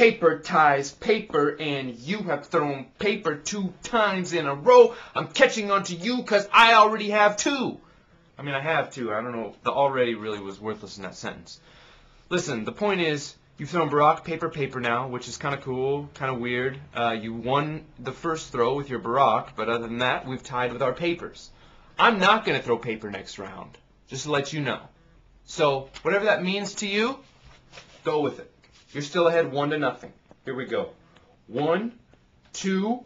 Paper ties paper, and you have thrown paper two times in a row. I'm catching on to you because I already have two. I mean, I have two. I don't know. The already really was worthless in that sentence. Listen, the point is, you've thrown Barack paper paper now, which is kind of cool, kind of weird. Uh, you won the first throw with your Barack, but other than that, we've tied with our papers. I'm not going to throw paper next round, just to let you know. So, whatever that means to you, go with it. You're still ahead one to nothing. Here we go. One, two,